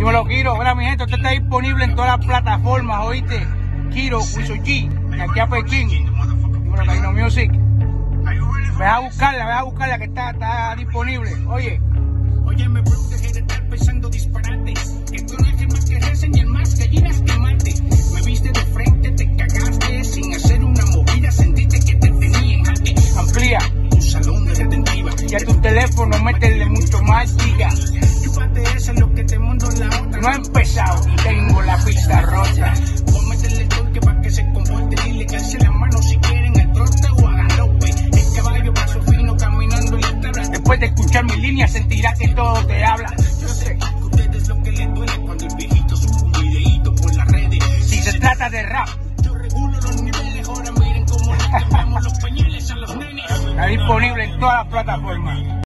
Dímelo, Kiro. Hola, mi gente. Usted está disponible en todas las plataformas, ¿oíste? Kiro, Wiso G, de aquí a Pekín. Dímelo, Caino Music. Ve a buscarla, ve a buscarla que está, está disponible. Oye. Oye, me deje de estar pensando disparate. Tú no el más que recen y el más giras que mate. Me viste de frente, te cagaste sin hacer una movida. Sentiste que te tenía en jaque. Amplía. Tu salón de retentiva. Y a tu teléfono métele mucho más giga. No he empezado y tengo la pista rota. Meterle el toque para que se comporte. Dile que alce la mano si quieren el trote o a galope. El caballo paso fino caminando en la tabla. Después de escuchar mi línea sentirás que todo te habla. Yo sé que ustedes lo que les duele cuando el viejito sube un videíto por las redes. Si se trata de rap, Yo regulo los niveles, ahora miren cómo le los pañales a los nenes. está disponible en todas las plataformas.